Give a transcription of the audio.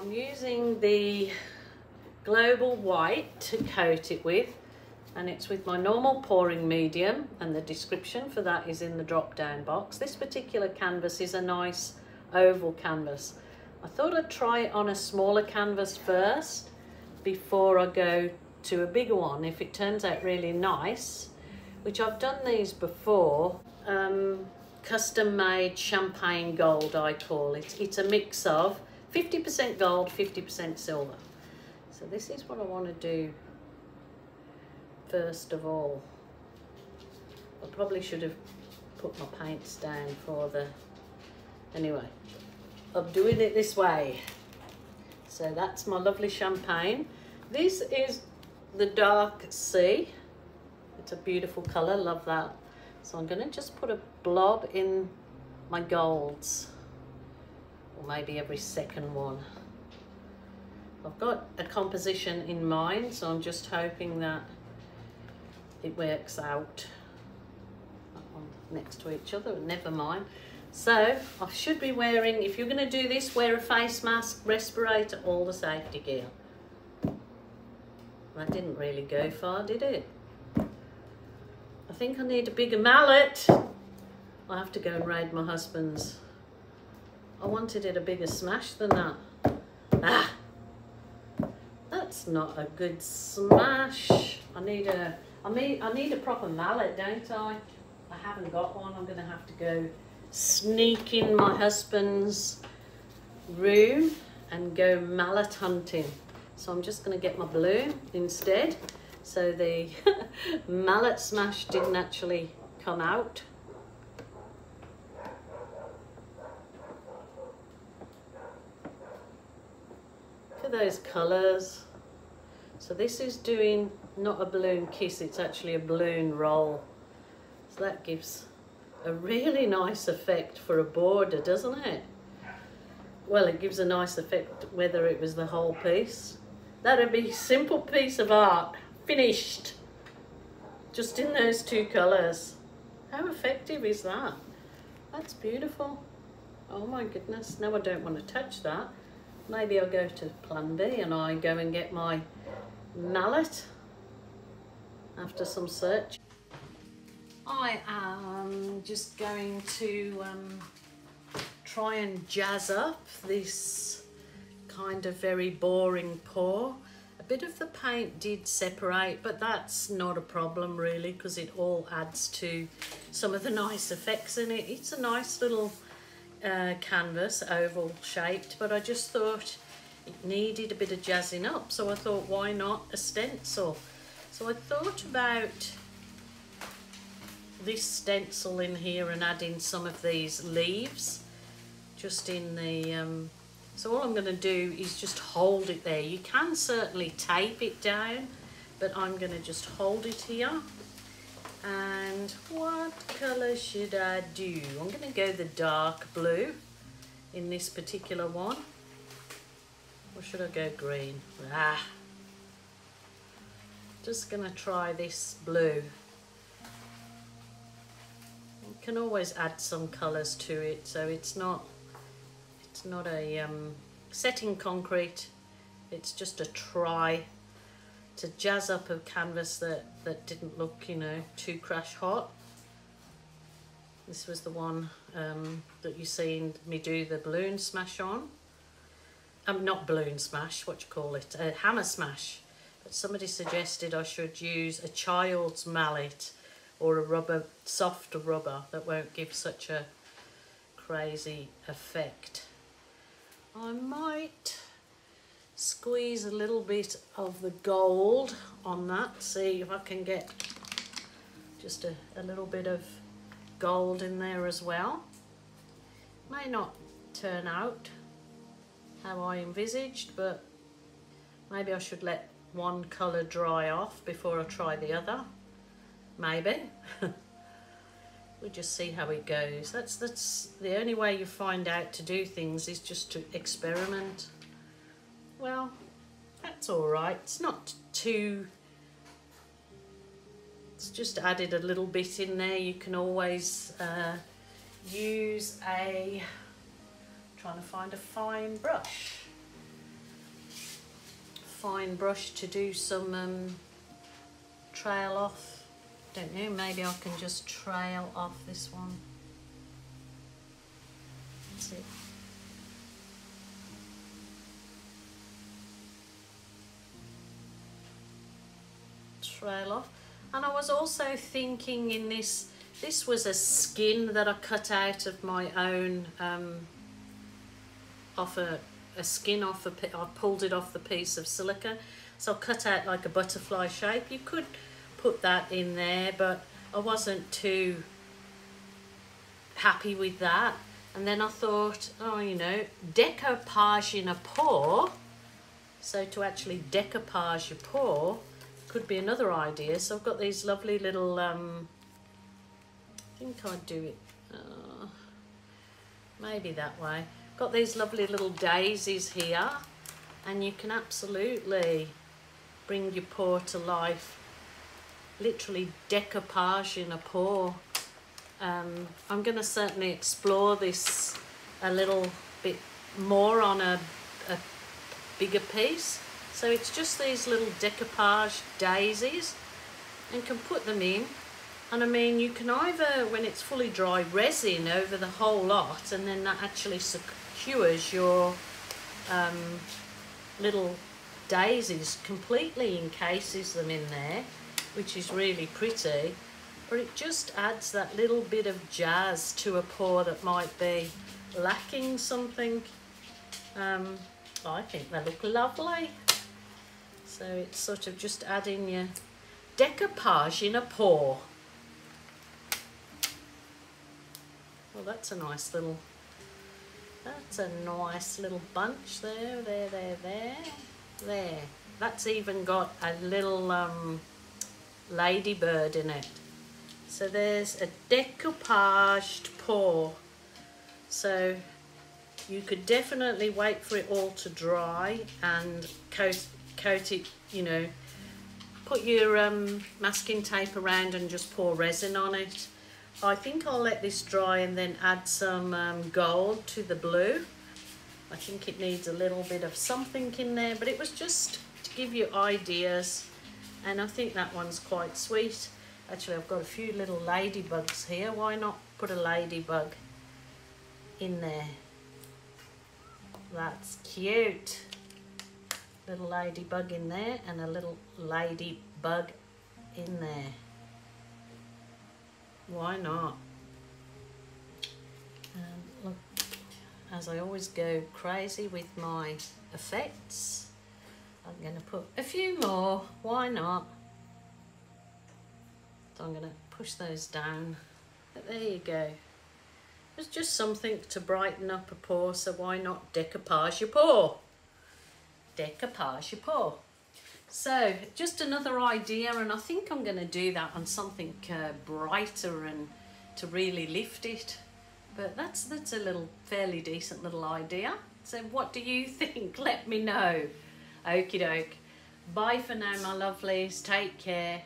I'm using the Global White to coat it with and it's with my normal pouring medium and the description for that is in the drop down box. This particular canvas is a nice oval canvas. I thought I'd try it on a smaller canvas first before I go to a bigger one if it turns out really nice which I've done these before um, custom made champagne gold I call it it's a mix of 50% gold 50% silver so this is what I want to do first of all. I probably should have put my paints down for the... Anyway, I'm doing it this way. So that's my lovely champagne. This is the dark sea. It's a beautiful colour, love that. So I'm going to just put a blob in my golds. Maybe every second one. I've got a composition in mind, so I'm just hoping that it works out next to each other, never mind. So I should be wearing, if you're going to do this, wear a face mask, respirator, all the safety gear. That didn't really go far, did it? I think I need a bigger mallet. I have to go and raid my husband's. I wanted it a bigger smash than that. Ah! That's not a good smash. I need a I need, I need a proper mallet, don't I? I haven't got one. I'm going to have to go sneak in my husband's room and go mallet hunting. So I'm just going to get my balloon instead. So the mallet smash didn't actually come out. At those colours. So this is doing not a balloon kiss, it's actually a balloon roll. So that gives a really nice effect for a border, doesn't it? Well, it gives a nice effect whether it was the whole piece. That'd be a simple piece of art, finished. Just in those two colours. How effective is that? That's beautiful. Oh my goodness, now I don't want to touch that. Maybe I'll go to plan B and I go and get my mallet after some search. I am just going to um, try and jazz up this kind of very boring pour. A bit of the paint did separate, but that's not a problem really because it all adds to some of the nice effects in it. It's a nice little uh, canvas, oval shaped, but I just thought it needed a bit of jazzing up. So I thought, why not a stencil? So I thought about this stencil in here and adding some of these leaves just in the um, so all I'm going to do is just hold it there you can certainly tape it down but I'm going to just hold it here and what colour should I do? I'm going to go the dark blue in this particular one. Or should I go green? Ah. Just going to try this blue. You can always add some colours to it so it's not it's not a um, setting concrete. It's just a try to jazz up a canvas that, that didn't look you know too crash hot. This was the one um, that you seen me do the balloon smash on. Um, not balloon smash, what you call it, a hammer smash But somebody suggested I should use a child's mallet or a rubber, soft rubber that won't give such a crazy effect. I might squeeze a little bit of the gold on that, see if I can get just a, a little bit of gold in there as well. May not turn out how I envisaged, but maybe I should let one colour dry off before I try the other. Maybe. we'll just see how it goes. That's, that's the only way you find out to do things is just to experiment. Well, that's all right. It's not too... It's just added a little bit in there. You can always uh, use a... trying to find a fine brush fine brush to do some um, trail off. Don't know, maybe I can just trail off this one. That's it. Trail off. And I was also thinking in this, this was a skin that I cut out of my own, um, off a, a skin off a, I pulled it off the piece of silica. So I cut out like a butterfly shape. You could put that in there, but I wasn't too happy with that. And then I thought, oh, you know, decoupage in a pour. So to actually decoupage your pour could be another idea. So I've got these lovely little, um, I think I'd do it, uh, maybe that way. Got these lovely little daisies here and you can absolutely bring your pour to life. Literally decoupage in a pour. Um, I'm going to certainly explore this a little bit more on a, a bigger piece. So it's just these little decoupage daisies and can put them in. And I mean, you can either, when it's fully dry, resin over the whole lot and then that actually secures your um, little daisies completely encases them in there, which is really pretty. But it just adds that little bit of jazz to a pour that might be lacking something. Um, I think they look lovely. So it's sort of just adding your decoupage in a pour. Well, that's a nice little, that's a nice little bunch there, there, there, there. There. That's even got a little um, ladybird in it. So there's a decoupaged pour. So you could definitely wait for it all to dry and coat, coat it, you know, put your um, masking tape around and just pour resin on it. I think I'll let this dry and then add some um, gold to the blue. I think it needs a little bit of something in there, but it was just to give you ideas. And I think that one's quite sweet. Actually, I've got a few little ladybugs here. Why not put a ladybug in there? That's cute. Little ladybug in there and a little ladybug in there. Why not? Um, look, as I always go crazy with my effects, I'm going to put a few more. Why not? So I'm going to push those down. But there you go. It's just something to brighten up a pour, so why not decoupage your pour? Decoupage your pour. So, just another idea, and I think I'm going to do that on something uh, brighter and to really lift it. But that's, that's a little fairly decent little idea. So what do you think? Let me know. Okie doke. Bye for now, my lovelies. Take care.